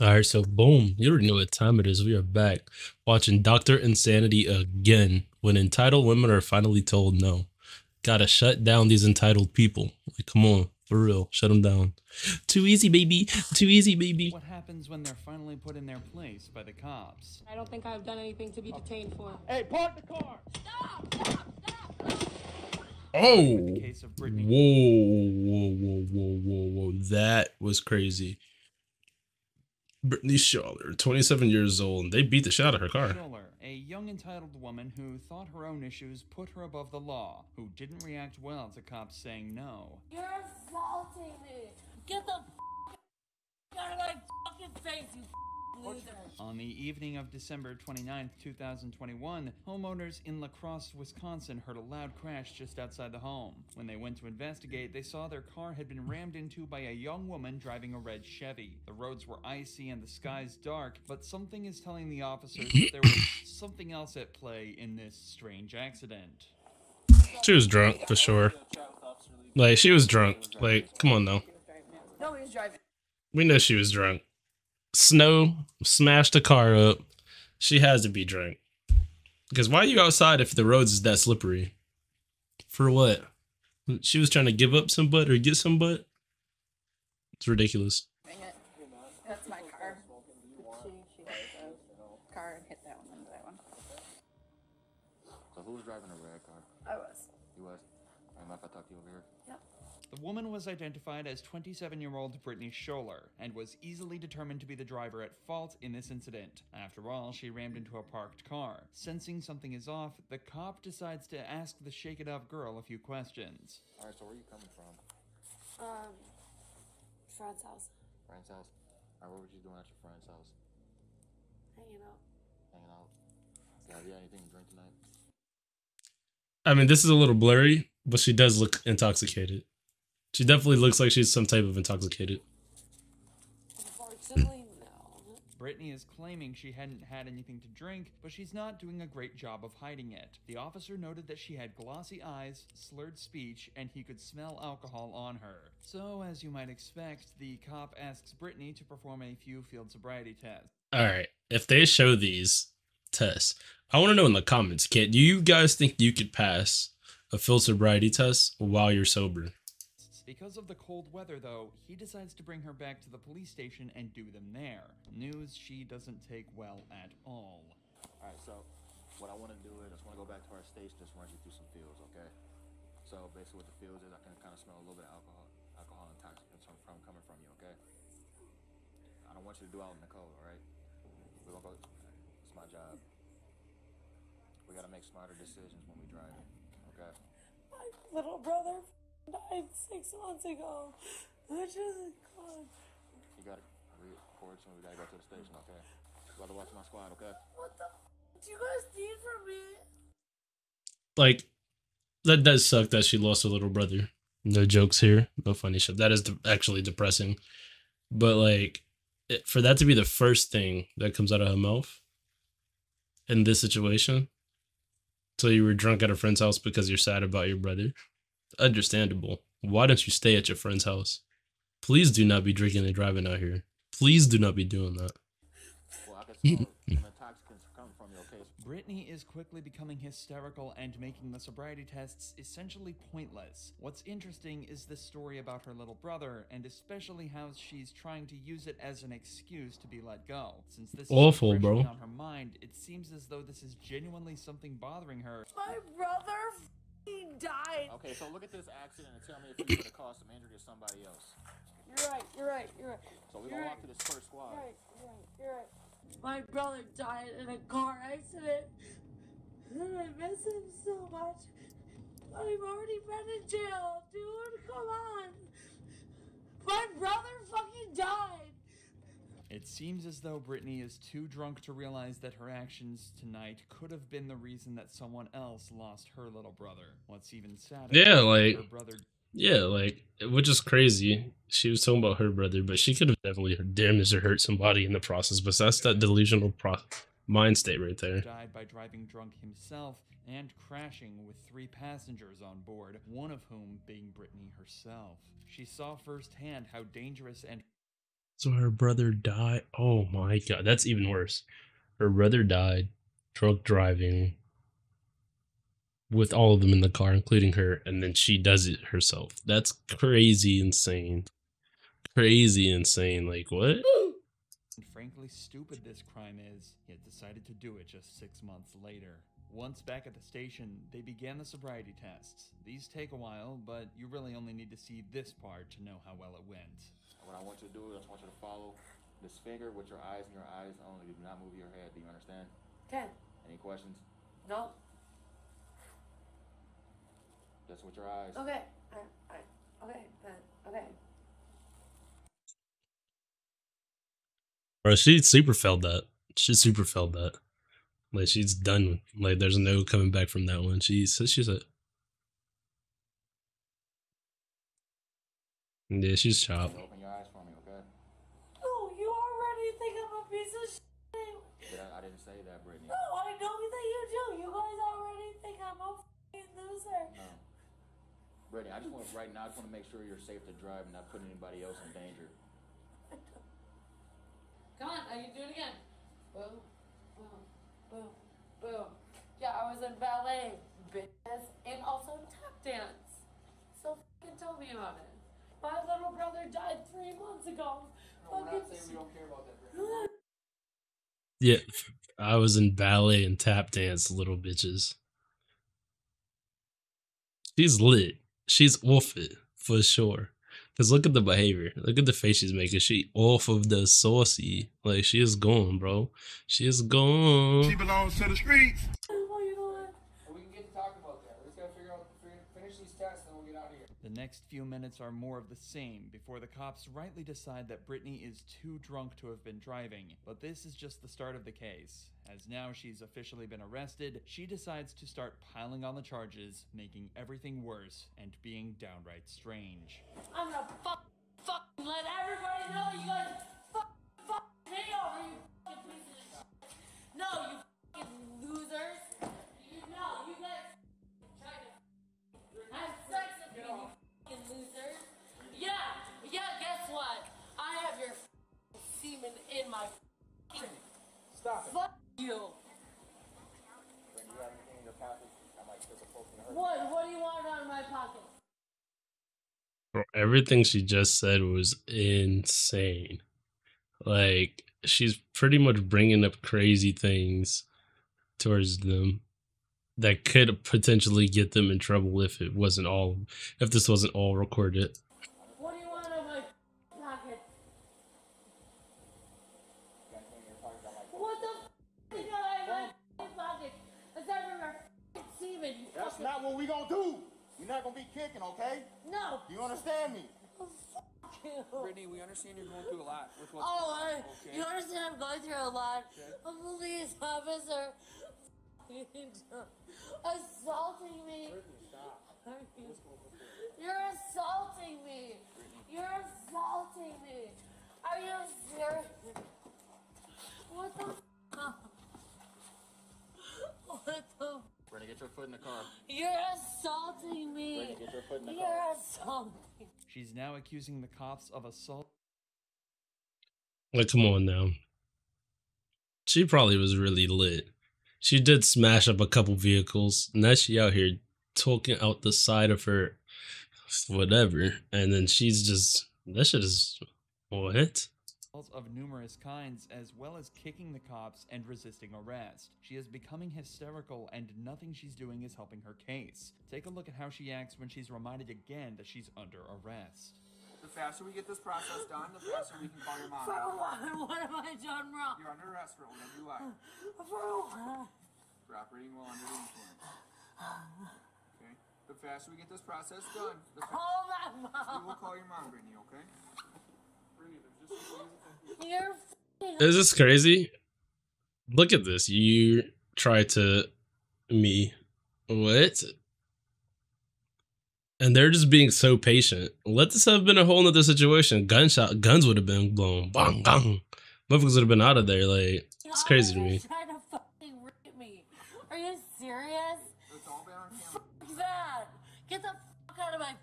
All right, so boom, you already know what time it is. We are back watching Dr. Insanity again when entitled women are finally told no. Gotta shut down these entitled people. Like, come on, for real, shut them down. Too easy, baby. Too easy, baby. What happens when they're finally put in their place by the cops? I don't think I've done anything to be detained for. Hey, park the car! Oh, The case of Brittany whoa, whoa, whoa, whoa, whoa, whoa. That was crazy. Brittany Schaller, 27 years old, and they beat the shit out of her car. Schuller, a young entitled woman who thought her own issues put her above the law, who didn't react well to cops saying no. You're assaulting me. Get the f- out of my fucking face, you f- loser. On the evening of December 29, 2021, homeowners in La Crosse, Wisconsin heard a loud crash just outside the home. When they went to investigate, they saw their car had been rammed into by a young woman driving a red Chevy. The roads were icy and the skies dark, but something is telling the officers that there was something else at play in this strange accident. She was drunk, for sure. Like, she was drunk. Like, come on, though. Nobody's driving. We know she was drunk. Snow smashed the car up. She has to be drunk. Because why are you outside if the roads is that slippery? For what? She was trying to give up some butt or get some butt? It's ridiculous. Dang it. That's my car. She, she a car and hit that one and that one. So who was driving the red car? I was. You was? I'm not gonna talk to you over here. Yep. The woman was identified as 27 year old Brittany Scholler and was easily determined to be the driver at fault in this incident. After all, she rammed into a parked car. Sensing something is off, the cop decides to ask the shake it off girl a few questions. Alright, so where are you coming from? Um, friend's house. Friend's house? Alright, what were you doing at your friend's house? Hanging out. Hanging out? Yeah, have you had anything to drink tonight? I mean, this is a little blurry, but she does look intoxicated. She definitely looks like she's some type of intoxicated. Unfortunately, no. Brittany is claiming she hadn't had anything to drink, but she's not doing a great job of hiding it. The officer noted that she had glossy eyes, slurred speech, and he could smell alcohol on her. So, as you might expect, the cop asks Brittany to perform a few field sobriety tests. All right. If they show these tests, I want to know in the comments, kid, do you guys think you could pass a field sobriety test while you're sober? Because of the cold weather, though, he decides to bring her back to the police station and do them there. News she doesn't take well at all. Alright, so what I want to do is I just want to go back to our station, just run you through some fields, okay? So basically, what the fields is, I can kind of smell a little bit of alcohol, alcohol intoxicants from, from coming from you, okay? I don't want you to do out in the cold, alright? We're gonna go. It's my job. We gotta make smarter decisions when we drive, okay? My little brother died six months ago. Which is God. You gotta record and we gotta go to the station, okay? You gotta watch my squad, okay? What the f- do you guys need from me? Like, that does suck that she lost her little brother. No jokes here. No funny shit. That is de- actually depressing. But, like, it, for that to be the first thing that comes out of her mouth in this situation, so you were drunk at a friend's house because you're sad about your brother, understandable. Why don't you stay at your friend's house? Please do not be drinking and driving out here. Please do not be doing that. Well, I can smell some intoxicants coming from you, okay? Brittany is quickly becoming hysterical and making the sobriety tests essentially pointless. What's interesting is the story about her little brother, and especially how she's trying to use it as an excuse to be let go. Since this Awful, is so bro. on her mind, it seems as though this is genuinely something bothering her. My brother f***ing died. Okay, so look at this accident and tell me if you could have caused some injury to somebody else. You're right, you're right, you're right. So we're gonna walk to this first squad. You're right, you're right, you're right. My brother died in a car accident. And I miss him so much. I've already been in jail, dude. Come on. My brother fucking died. It seems as though Brittany is too drunk to realize that her actions tonight could have been the reason that someone else lost her little brother. What's even sadder, Yeah, like- her brother Yeah, like which is crazy. She was talking about her brother, but she could have definitely damaged or hurt somebody in the process. But that's that delusional pro- mind state right there. died by driving drunk himself and crashing with three passengers on board, one of whom being Brittany herself. She saw firsthand how dangerous and So her brother died. Oh my god, that's even worse. Her brother died drunk driving with all of them in the car, including her, and then she does it herself. That's crazy insane. Crazy insane. Like what? And frankly stupid this crime is, yet decided to do it just six months later. Once back at the station, they began the sobriety tests. These take a while, but you really only need to see this part to know how well it went. What I want you to do is I just want you to follow this finger with your eyes and your eyes only. Do not move your head. Do you understand? Okay. Any questions? No. Just with your eyes. Okay. I, I, okay. Then. Okay. Bro, she super failed that. She super failed that. Like she's done. Like there's no coming back from that one. She says she's a Yeah, she's chopped. Open your eyes for me, okay? No, you already think I'm a piece of shit. Did I, I didn't say that, Brittany. No, I know that you do. You guys already think I'm a fucking loser. No. Brittany, I just want right now. I just want to make sure you're safe to drive and not put anybody else in danger. Come on, I can do it again. Boom, boom, boom, boom. Yeah, I was in ballet, bitches, and also tap dance. So fucking tell me about it. My little brother died three months ago. Fucking care about that, Yeah, I was in ballet and tap dance, little bitches. She's lit. She's off it for sure. Cause look at the behavior. Look at the face she's making. She off of the saucy. Like she is gone, bro. She is gone. She belongs to the streets. What are you doing? We can get to talk about that. We just gotta figure out, figure- finish these tests, and we'll get out of here. The next few minutes are more of the same before the cops rightly decide that Brittany is too drunk to have been driving. But this is just the start of the case. As now she's officially been arrested, she decides to start piling on the charges, making everything worse and being downright strange. I'm gonna fuck, fucking let everybody know you guys fuck, fuck me over, you fucking pieces of shit. No, you everything she just said was insane. Like she's pretty much bringing up crazy things towards them that could potentially get them in trouble if it wasn't all if this wasn't all recorded. What do you want out of my pocket? Anything in your pocket? I might What the f- you got in my f***ing pocket? Aside from your f***ing semen, you That's fucking- not what we gonna do. You're not gonna be kicking, okay? No. You understand me? Oh, fuck you. Brittany, we understand you're going through a lot with what's Oh, going I, okay? you understand I'm going through a lot. A police officer assaulting me. Brittany, stop. You're assaulting me. You're assaulting me. Are you serious? What the f- What the Brittany, get your foot in the car. You're assaulting me. Brittany, get your foot in the car. You're assaulting She's now accusing the cops of assault. Like, come on now. She probably was really lit. She did smash up a couple vehicles. Now she out here talking out the side of her whatever. And then she's just that shit is what? Of numerous kinds, as well as kicking the cops and resisting arrest. She is becoming hysterical, and nothing she's doing is helping her case. Take a look at how she acts when she's reminded again that she's under arrest. The faster we get this process done, the faster we can call your mom. For what? What have I done wrong? You're under arrest for OWI. For what? For operating while under the influence. Okay? The faster we get this process done, the faster Call my we will call your mom, Brittany, okay? Brittany, there's just some things You're f***ing Is this crazy? Look at this. You try to me. What? And they're just being so patient. Let this have been a whole nother situation. Gunshot guns would have been blown. Bang bang. Motherfuckers would have been out of there. Like it's crazy to me. Are you serious? Get the fuck out of my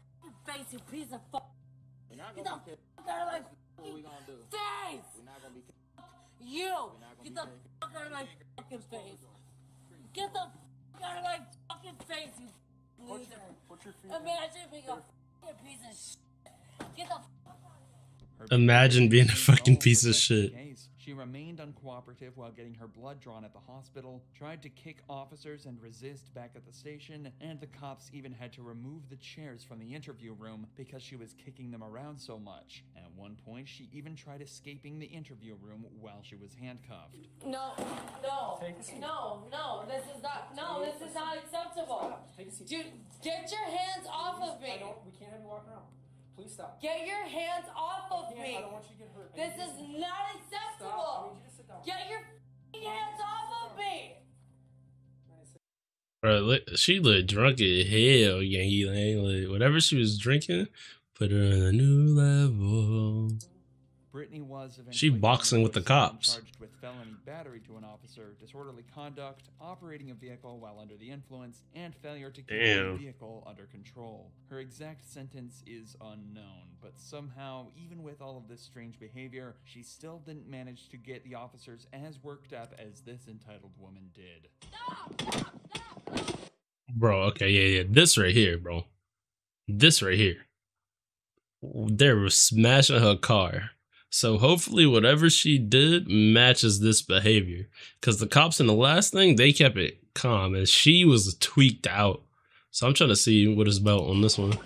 face, you piece of fuck. Get the fuck out of my What we gonna do? face! We're not gonna be. You! gonna Get be the taken- fuck out of my fucking face! Get the fuck out of my fucking face, you loser! Put your feet. Imagine being a fucking piece of shit! Get the Her Imagine being a fucking piece of shit. Case. She remained uncooperative while getting her blood drawn at the hospital, tried to kick officers and resist back at the station, and the cops even had to remove the chairs from the interview room because she was kicking them around so much. At one point, she even tried escaping the interview room while she was handcuffed. No, no, no, no, this is not, no, this is not acceptable. Dude, get your hands off of me. We can't have you walking around. Please stop. Get your hands off of me. I don't want you to get hurt. This is to- not Stop. I acceptable. need you to sit down. Get your f***ing hands off of me. Bro, look, she looked drunk as hell, Yankee Lang. Like, whatever she was drinking, put her on a new level. Brittany was eventually She boxing with the arrested and cops. Felony battery to an officer, disorderly conduct, operating a vehicle while under the influence, and failure to keep Damn. the vehicle under control. Her exact sentence is unknown, but somehow, even with all of this strange behavior, she still didn't manage to get the officers as worked up as this entitled woman did. Bro, okay, yeah, yeah. This right here, bro. This right here. They were smashing her car. So hopefully whatever she did matches this behavior. Cause the cops in the last thing, they kept it calm and she was tweaked out. So I'm trying to see what is about on this one.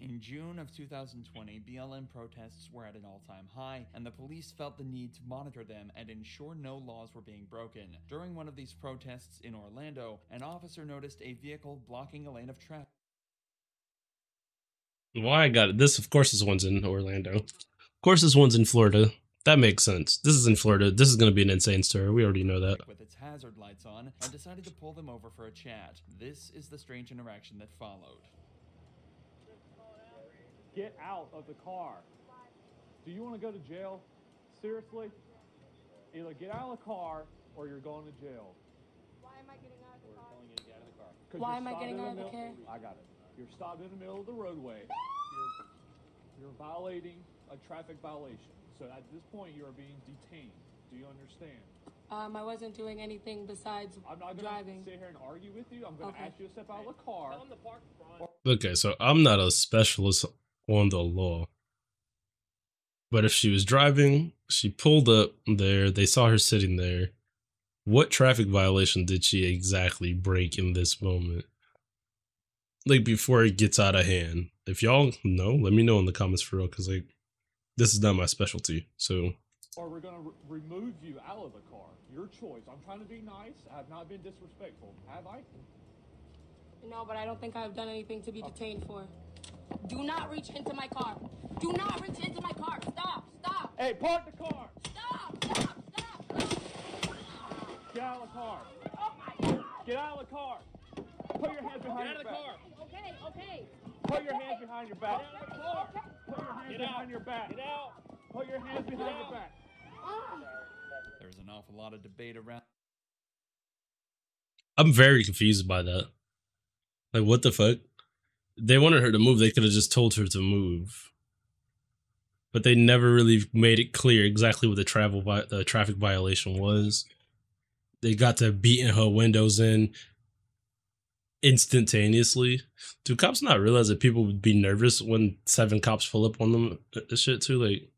In June of 2020, BLM protests were at an all time high, and the police felt the need to monitor them and ensure no laws were being broken. During one of these protests in Orlando, an officer noticed a vehicle blocking a lane of traffic. Why I got it. This, of course, is one's in Orlando. Of course, this one's in Florida. That makes sense. This is in Florida. This is going to be an insane story. We already know that. with its hazard lights on and decided to pull them over for a chat. This is the strange interaction that followed. Get out of the car. Do you want to go to jail? Seriously? Either get out of the car or you're going to jail. Why am I getting out of the car? 'Cause Why you're am I getting out of the car? I got it. You're stopped in the middle of the roadway. You're, you're violating a traffic violation. So at this point, you are being detained. Do you understand? Um, I wasn't doing anything besides I'm not going driving. to sit here and argue with you. I'm going to Okay. ask you to step out of the car. Okay, so I'm not a specialist on the law. But if she was driving, she pulled up there, they saw her sitting there. What traffic violation did she exactly break in this moment? Like before it gets out of hand. If y'all know, let me know in the comments for real, because like this is not my specialty. So Or we're going to re- remove you out of the car. Your choice. I'm trying to be nice. I have not been disrespectful. Have I? No, but I don't think I've done anything to be detained for. Do not reach into my car. Do not reach into my car. Stop. Stop. Hey, park the car. Stop. Stop. Stop. Get out of the car. Oh my God. Get out of the car. Put your hands behind your back. Car. Okay. Okay. Put your hands behind your back. Okay. Put your hands behind your back. Get out. Put your hands behind your back. There was an awful lot of debate around I'm very confused by that. Like, what the fuck? They wanted her to move. They could have just told her to move, but they never really made it clear exactly what the travel vi- the traffic violation was. They got to beating her windows in instantaneously. Do cops not realize that people would be nervous when seven cops pull up on them? uh, This shit too. Like,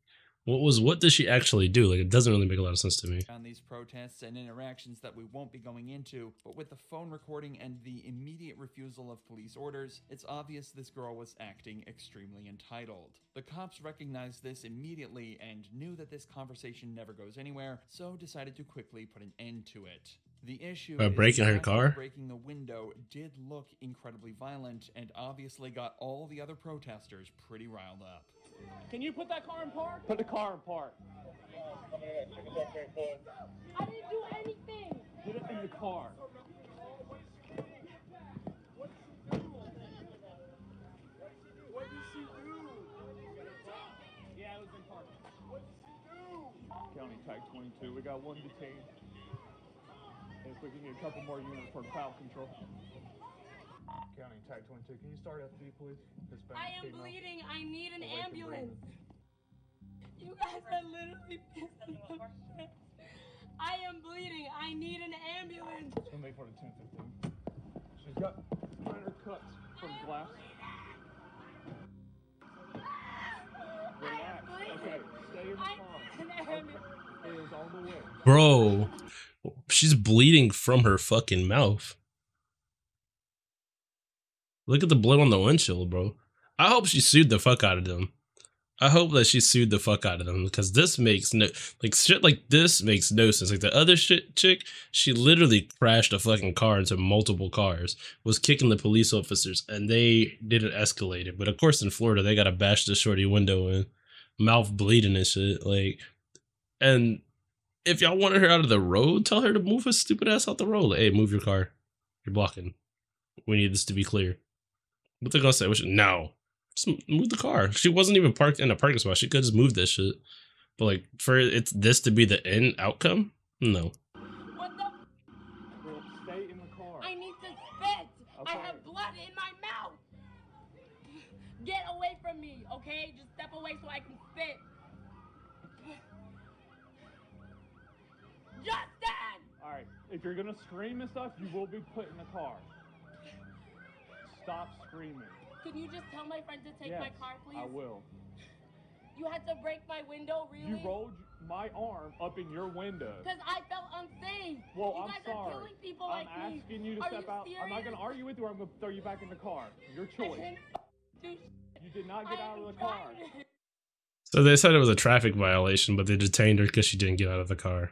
what was what did she actually do? Like, it doesn't really make a lot of sense to me. on these protests and interactions that we won't be going into, but with the phone recording and the immediate refusal of police orders, it's obvious this girl was acting extremely entitled. The cops recognized this immediately and knew that this conversation never goes anywhere, so decided to quickly put an end to it. The issue By is breaking the her car? breaking the window did look incredibly violent and obviously got all the other protesters pretty riled up. Can you put that car in park? Put the car in park. I didn't do anything. Put it in the car. What did she do? What did she do? What did she do? Yeah, it was in park. What did she do? County Tag 22. We got one detained. If we can get a couple more units for crowd control. County Tag 22. Can you start FD, please? Hispanic I am female. bleeding. I need an Awake and ambulance. You guys are literally pissing me off. I am bleeding. I need an ambulance. It's gonna make for the 10 She's got minor cuts from glass. Relax. Okay, stay in the car. An Bro, she's bleeding from her fucking mouth. Look at the blood on the windshield, bro. I hope she sued the fuck out of them. I hope that she sued the fuck out of them because this makes no like shit like this makes no sense. Like the other shit chick, she literally crashed a fucking car into multiple cars, was kicking the police officers, and they didn't escalate it. But of course, in Florida, they gotta bash the shorty window in, mouth bleeding and shit. Like, and if y'all wanted her out of the road, tell her to move her stupid ass out the road. Hey, move your car. You're blocking. We need this to be clear. What they gonna say? Which, no. Just move the car. She wasn't even parked in a parking spot. She could just move this shit. But like for it's this to be the end outcome? No. What the? Well, stay in the car. I need to spit. I Okay. have blood in my mouth. Get away from me, okay? Just step away so I can spit. Justin! Alright, if you're gonna scream and stuff, you will be put in the car. Stop screaming. Can you just tell my friend to take yes, my car, please? I will. You had to break my window, really? You rolled my arm up in your window. Because I felt unsafe. Well, you I'm guys sorry. are killing people I'm like me. asking you to Are step you out. I'm not gonna argue with you or I'm gonna throw you back in the car. Your choice. You did not get I out of the car. trying. So they said it was a traffic violation, but they detained her because she didn't get out of the car.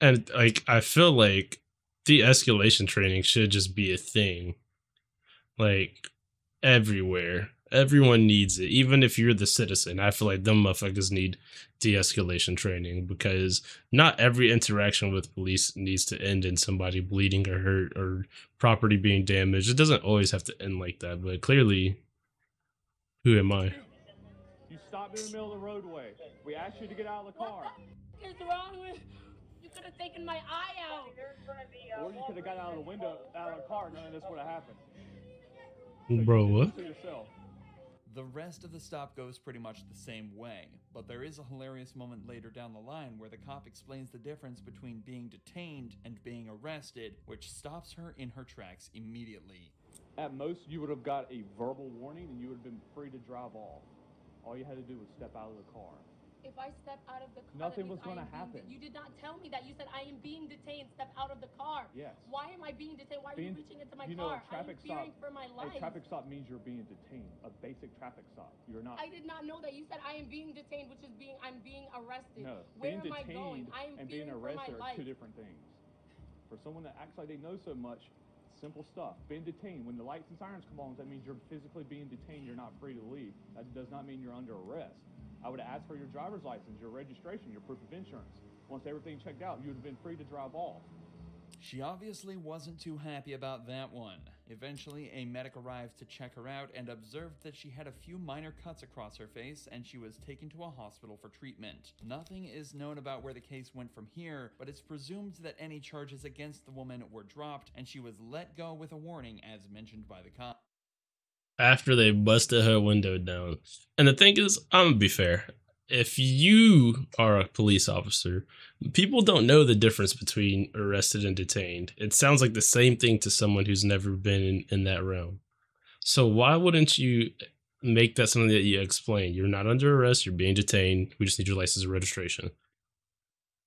And like I feel like de-escalation training should just be a thing. Like everywhere. Everyone needs it. Even if you're the citizen. I feel like them motherfuckers need de-escalation training because not every interaction with police needs to end in somebody bleeding or hurt or property being damaged. It doesn't always have to end like that, but clearly who am I? You stopped in the middle of the roadway. We asked you to get out of the car. What is wrong with? You could have taken my eye out. Or you could have got out of the window, out of the car, none of this would have happened. Bro, what? The rest of the stop goes pretty much the same way, but there is a hilarious moment later down the line where the cop explains the difference between being detained and being arrested, which stops her in her tracks immediately. At most, you would have got a verbal warning and you would have been free to drive off. All you had to do was step out of the car. If I step out of the car, Nothing was I being happen. you did not tell me that. You said I am being detained. Step out of the car. Yes. Why am I being detained? Why are Being- you reaching into my you know, car? a traffic I am fearing stop. for my life. A traffic stop means you're being detained. A basic traffic stop. You're not. I did not know that. You said I am being detained, which is being I'm being arrested. No, Where being am I going? detained I am and being fearing for my arrested are two different things. For someone that acts like they know so much, simple stuff. Being detained, when the lights and sirens come on, that means you're physically being detained. You're not free to leave. That does not mean you're under arrest. I would have asked for your driver's license, your registration, your proof of insurance. Once everything checked out, you would have been free to drive off. She obviously wasn't too happy about that one. Eventually, a medic arrived to check her out and observed that she had a few minor cuts across her face and she was taken to a hospital for treatment. Nothing is known about where the case went from here, but it's presumed that any charges against the woman were dropped and she was let go with a warning as mentioned by the cop. After they busted her window down. And the thing is, I'm gonna be fair. If you are a police officer, people don't know the difference between arrested and detained. It sounds like the same thing to someone who's never been in, in that realm. So why wouldn't you make that something that you explain? You're not under arrest, you're being detained. We just need your license and registration.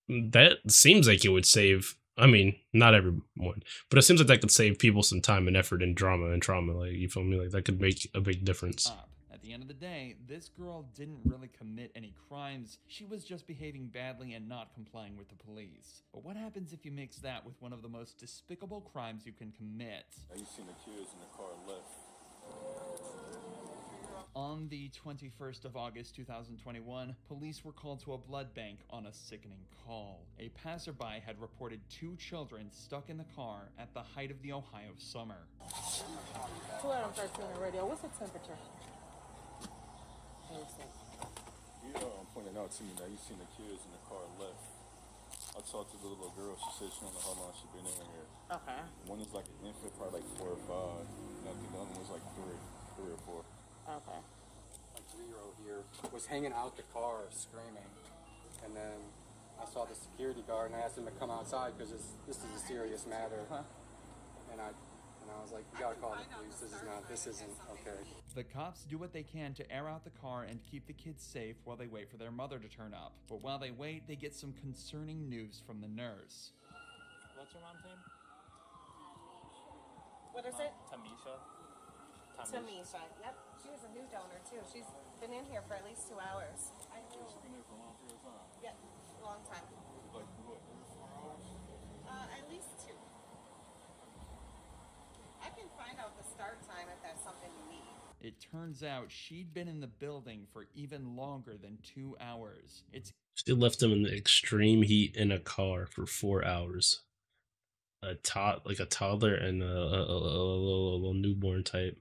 That seems like it would save I mean, not everyone, but it seems like that could save people some time and effort and drama and trauma. Like you feel me? Like that could make a big difference. Up. At the end of the day, this girl didn't really commit any crimes. She was just behaving badly and not complying with the police. But what happens if you mix that with one of the most despicable crimes you can commit? Now you seen the kids in the car left. On the 21st of August 2021, police were called to a blood bank on a sickening call. A passerby had reported two children stuck in the car at the height of the Ohio summer. 213 radio. What's the temperature? You uh, pointed out to me that you seen the kids in the car left. I talked to the little girl. She said she don't know how long she been in here. Okay. One is like an infant, probably like four or five. And I think the other one was like three, three or four. Okay. three-year-old here, was hanging out the car screaming, and then I saw the security guard and I asked him to come outside because this this is a serious matter, and I and I was like, you gotta call the police. This is not. This isn't okay. The cops do what they can to air out the car and keep the kids safe while they wait for their mother to turn up. But while they wait, they get some concerning news from the nurse. What's your mom's name? What is it? Tamisha. Tamisha. Yep. She was a new donor too. She's been in here for at least two hours. I know. She's been here for a long period of time. Yeah, long time. Like what? Every four hours? Uh, at least two. I can find out the start time if that's something you need. It turns out she'd been in the building for even longer than two hours. It's She left him in the extreme heat in a car for four hours. A tot like a toddler and a, a, a, a little, a little newborn type.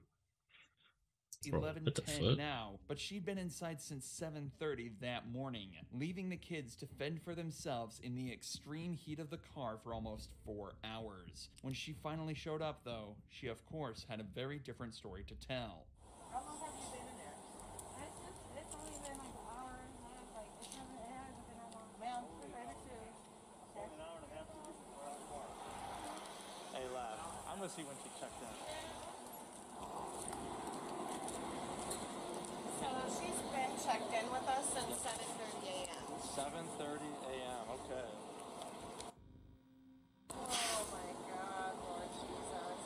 Bro, eleven what the ten fuck? now, but she'd been inside since 7:30 that morning, leaving the kids to fend for themselves in the extreme heat of the car for almost 4 hours. When she finally showed up though, she of course had a very different story to tell. How long have you been in there? It's just, it's only been like an hour and a half, like, it's never, it hasn't been that long. Ma'am, Better too. An hour and a half to get from where I was. Hey, lad. I'm gonna see when she checked in. So she's been checked in with us since 7:30 a.m. 7:30 a.m. Okay. Oh my God, Lord Jesus.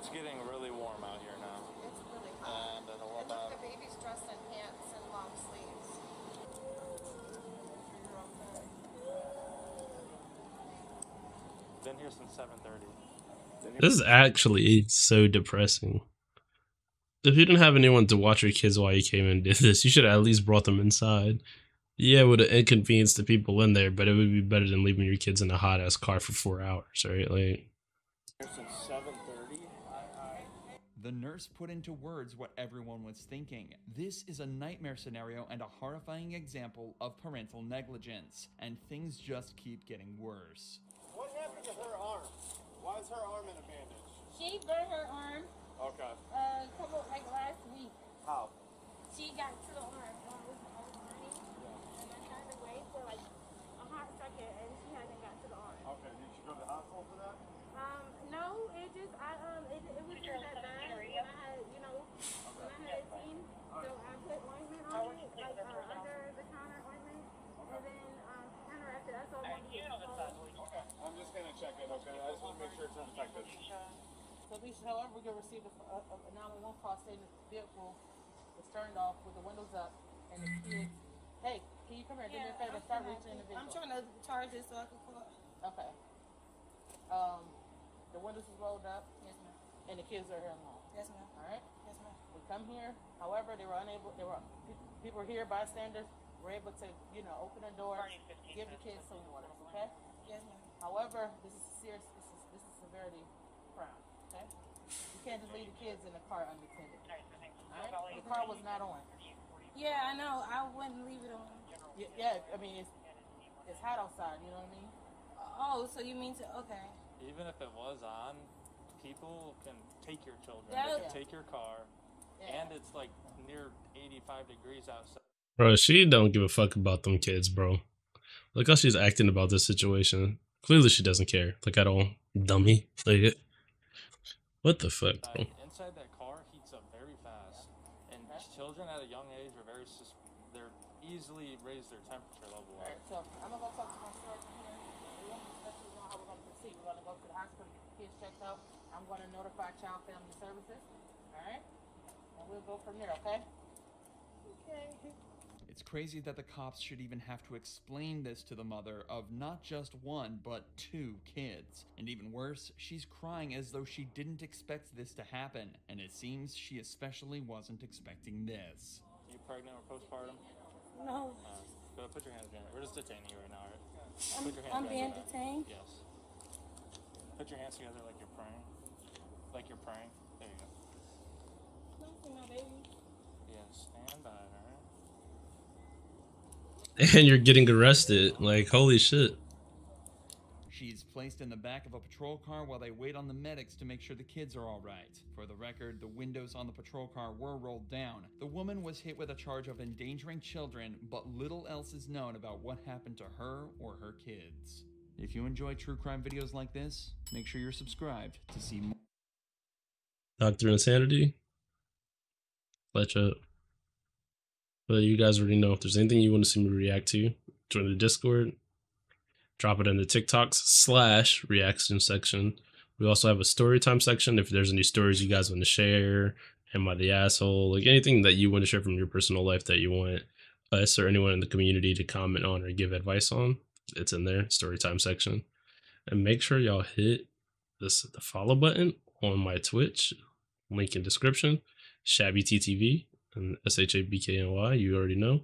It's getting really warm out here now. It's really hot. And And what look, about? the baby's dressed in pants and long sleeves. Been here since 7:30. This is actually so depressing. If you didn't have anyone to watch your kids while you came and did this, you should have at least brought them inside. Yeah, it would have inconvenienced the people in there, but it would be better than leaving your kids in a hot ass car for four hours, right? Like, Here since 7:30. The nurse put into words what everyone was thinking. This is a nightmare scenario and a horrifying example of parental negligence, and things just keep getting worse. What happened to her arm? Why is her arm in a bandage? She burned her arm Okay. uh, couple like last week. How? She got to the arm when I was, I was running, and I had to wait for like a hot second, and she hasn't got to the arm. Okay, did she go to the hospital for that? Um, no, it just I um it, it was just that bad when I had you know when I had it seen, so I put ointment on it like uh, under the counter ointment, and then um counteracted. That's all I wanted to do. Okay. I'm just gonna check it, okay? I just wanna make sure it's infected. Police, however, we received a, a, a 911 call stating the vehicle was turned off with the windows up and the kids. Hey, can you come here? Yeah, Do me a favor. Start reaching in the vehicle. I'm trying to charge it so I can call. Okay. Um, the windows is rolled up. Yes, ma'am. And the kids are here alone. Yes, ma'am. All right. Yes, ma'am. We come here. However, they were unable. They were people here, bystanders, were able to, you know, open the door, give the kids some water. Okay. Yes, ma'am. However, this is serious. This is this is severity crime. Okay. You can't just leave the kids in the car unattended. All right. The car was not on. Yeah, I know. I wouldn't leave it on. Yeah, yeah I mean it's it's hot outside. You know what I mean? Oh, so you mean to? Okay. Even if it was on, people can take your children, Yeah. they can take your car, Yeah. and it's like near 85 degrees outside. bro, she don't give a fuck about them kids, bro. Look how she's acting about this situation. Clearly, she doesn't care, like at all. Dummy. Like, what the fuck, bro? Inside that car heats up very fast, and children at a young age are very sus- they're easily raise their temperature level All up. right. So I'm gonna go talk to my surgeon here. We want to discuss with you how we're gonna proceed. We're gonna go to the hospital, get the kids checked out. I'm gonna notify Child Family Services. All right. And we'll go from there. Okay. Okay. It's crazy that the cops should even have to explain this to the mother of not just one, but two kids. And even worse, she's crying as though she didn't expect this to happen, and it seems she especially wasn't expecting this. You pregnant or postpartum? No. Uh, go put your hands down. We're just detaining you right now, all right? I'm- put your hands I'm being your back. detained? Yes. Put your hands together like you're praying. Like you're praying. There you go. Don't see my baby. Yeah, stand by, all right? And you're getting arrested. Like, holy shit. She's placed in the back of a patrol car while they wait on the medics to make sure the kids are all right. For the record, the windows on the patrol car were rolled down. The woman was hit with a charge of endangering children, but little else is known about what happened to her or her kids. If you enjoy true crime videos like this, make sure you're subscribed to see more. Doctor Insanity. Let's up. But you guys already know if there's anything you want to see me react to, join the Discord. Drop it in the TikToks slash reaction section. We also have a story time section if there's any stories you guys want to share. Am I the asshole? Like anything that you want to share from your personal life that you want us or anyone in the community to comment on or give advice on, it's in there, story time section. And make sure y'all hit this the follow button on my Twitch, link in description, Shabby TTV and S H A B K N Y. You already know.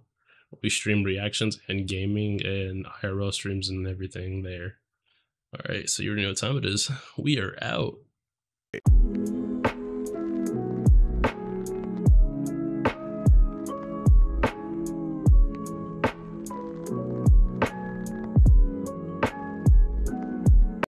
We stream reactions and gaming and IRL streams and everything there. All right, so you already know what time it is. We are out.